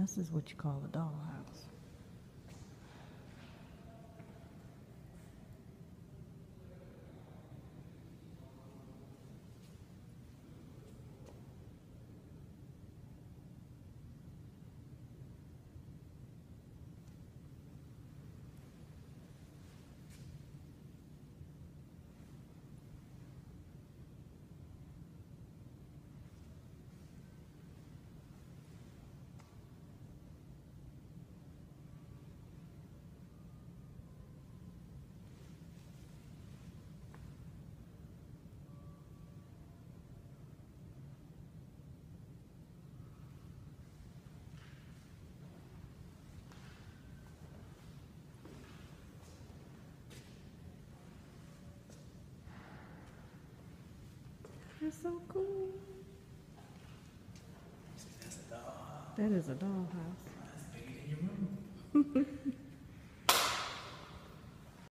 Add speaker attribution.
Speaker 1: this is what you call a dollhouse. That's so cool.
Speaker 2: That's a dog.
Speaker 1: That is a dollhouse.
Speaker 2: That's bigger than your room.